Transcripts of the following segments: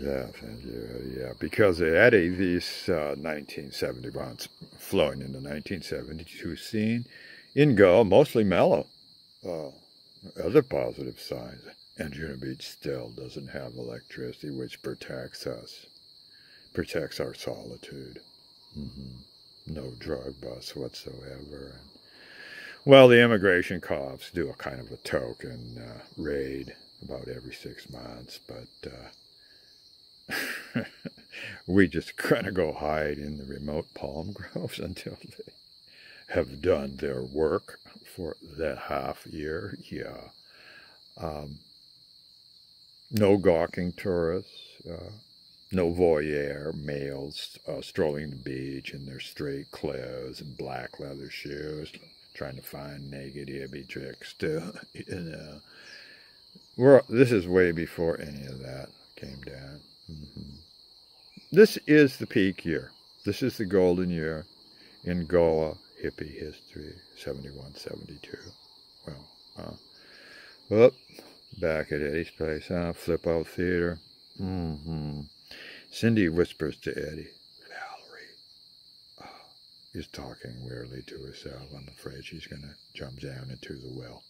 Yeah, thank you. Yeah, because they had these uh, 1971s flowing into 1972 scene, in Goa mostly mellow. Uh, other positive signs. Anjuna Beach still doesn't have electricity, which protects us, protects our solitude. Mm-hmm. No drug bust whatsoever. And, well, the immigration cops do a kind of a token uh, raid about every six months, but uh, we just of go hide in the remote palm groves until they have done their work for that half year. Yeah. Um, no gawking tourists, uh, no voyeur males uh, strolling the beach in their straight clothes and black leather shoes, trying to find naked hippie tricks to, you know. We're, this is way before any of that came down. Mm-hmm. This is the peak year. This is the golden year in Goa hippie history, 71, 72. Well, uh, well, back at Eddie's place, huh? Flip out theater. Mm-hmm. Cindy whispers to Eddie, Valerie uh, is talking weirdly to herself. I'm afraid she's going to jump down into the well.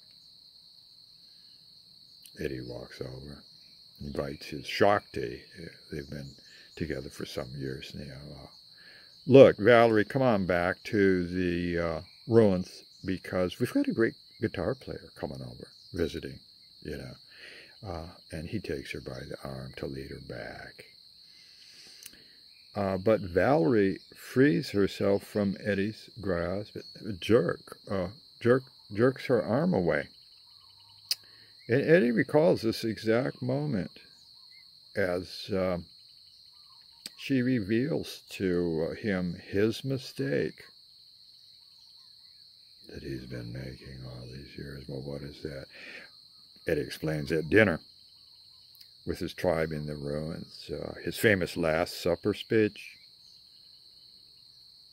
Eddie walks over, invites his Shakti. They've been together for some years now. Uh, Look, Valerie, come on back to the uh, ruins because we've got a great guitar player coming over visiting, you know. Uh, and he takes her by the arm to lead her back. Uh, but Valerie frees herself from Eddie's grasp. Jerk, uh, jerk, jerks her arm away. And Eddie recalls this exact moment as uh, she reveals to him his mistake that he's been making all these years. Well, what is that? Eddie explains at dinner with his tribe in the ruins, uh, his famous Last Supper speech.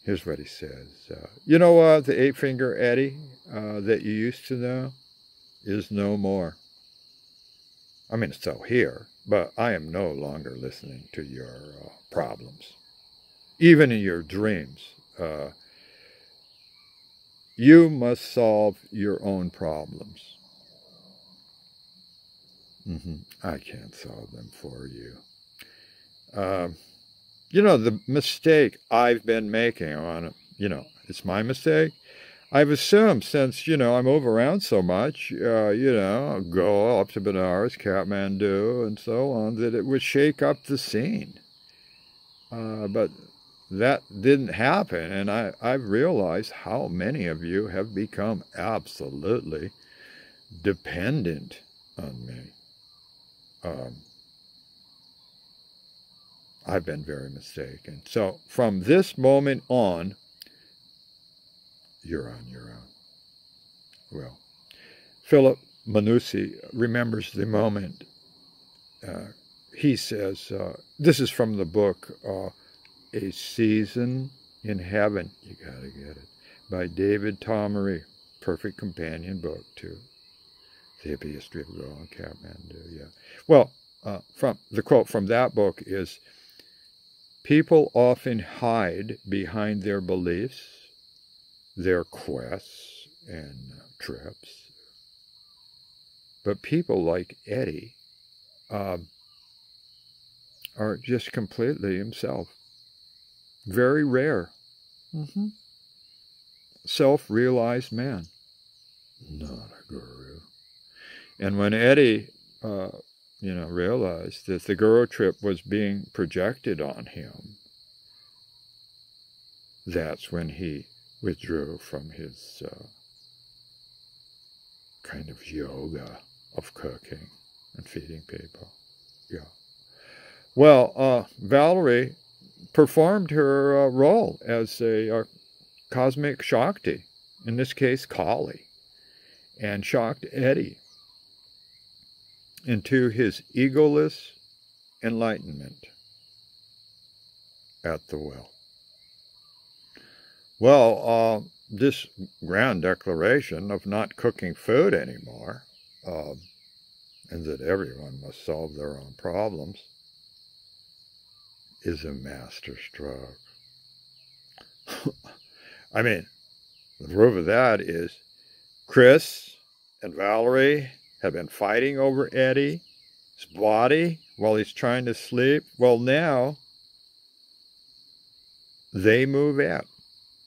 Here's what he says uh, You know? Uh, the eight finger Eddie uh, that you used to know is no more. I mean, still here, but I am no longer listening to your uh, problems, even in your dreams. Uh, you must solve your own problems. Mm-hmm. I can't solve them for you. Uh, you know, the mistake I've been making on, you know, it's my mistake. I've assumed since, you know, I move around so much, uh, you know, go up to Benares, Kathmandu, and so on, that it would shake up the scene. Uh, but that didn't happen, and I, I've realized how many of you have become absolutely dependent on me. Um, I've been very mistaken. So from this moment on, you're on your own. Well, Philip Manussi remembers the moment. Uh, he says, uh, this is from the book uh, A Season in Heaven. You got to get it. By David Tomory. Perfect companion book to the history of Goa and Kathmandu. Yeah. Well, uh, from the quote from that book is people often hide behind their beliefs their quests and trips. But people like Eddie um, are just completely himself. Very rare. Mm-hmm. Self realized man. Not a guru. And when Eddie, uh, you know, realized that the guru trip was being projected on him, that's when he withdrew from his uh, kind of yoga of cooking and feeding people. Yeah. Well, uh, Valerie performed her uh, role as a, uh, cosmic Shakti, in this case, Kali, and shocked Eddie into his egoless enlightenment at the well. Well, uh, this grand declaration of not cooking food anymore, uh, and that everyone must solve their own problems, is a master stroke. I mean, the proof of that is Chris and Valerie have been fighting over Eddie's body while he's trying to sleep. Well, now they move out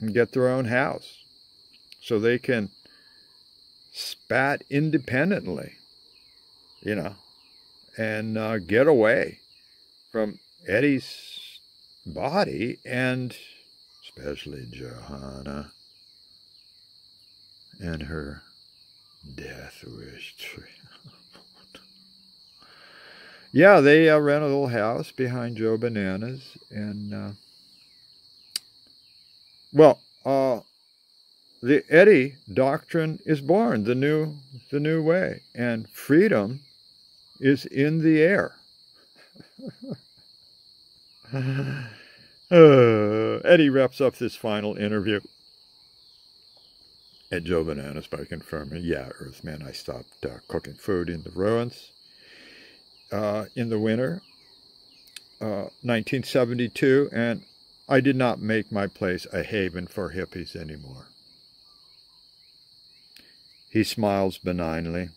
and get their own house so they can spat independently, you know, and uh, get away from Eddie's body and especially Johanna and her death wish. tree. yeah, they uh, rent a little house behind Joe Bananas, and uh, well, uh, the Eddie doctrine is born, the new, the new way, and freedom is in the air. uh, Eddie wraps up this final interview at Joe Bananas by confirming, yeah, Earthman, I stopped uh, cooking food in the ruins uh, in the winter, 1972, uh, and I did not make my place a haven for hippies anymore. He smiles benignly.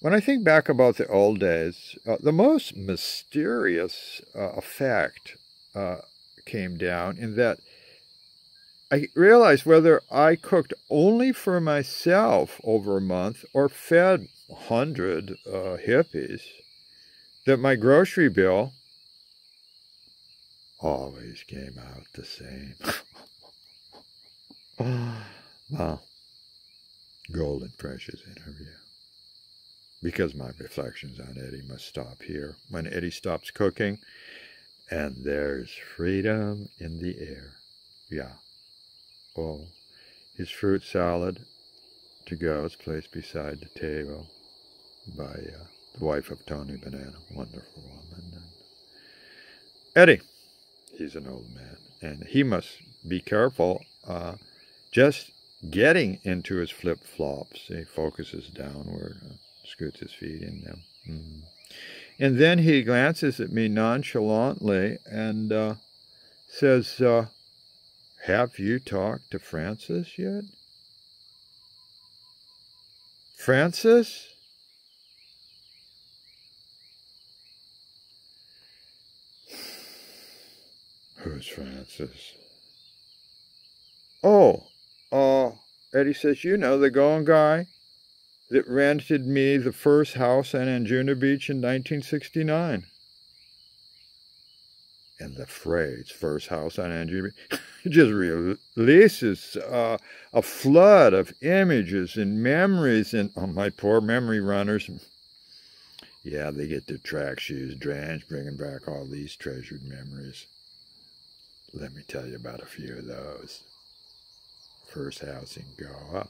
When I think back about the old days, uh, the most mysterious uh, effect uh, came down in that I realized whether I cooked only for myself over a month or fed 100 uh, hippies, that my grocery bill always came out the same. well, golden precious interview. Because my reflections on Eddie must stop here. When Eddie stops cooking, and there's freedom in the air. Yeah. Oh, his fruit salad to go is placed beside the table by uh, the wife of Tony Banana, wonderful woman. And Eddie, he's an old man, and he must be careful. Uh, just getting into his flip flops, he focuses downward, uh, scoots his feet in them. Mm. And then he glances at me nonchalantly and uh, says, uh, Have you talked to Francis yet? Francis? Who's Francis? Oh, uh, Eddie says, you know, the Goan guy that rented me the first house on Anjuna Beach in 1969. And the phrase, first house on Anjuna Beach, just releases uh, a flood of images and memories. And oh, my poor memory runners, yeah, they get their track shoes drenched, bringing back all these treasured memories. Let me tell you about a few of those. First house in Goa.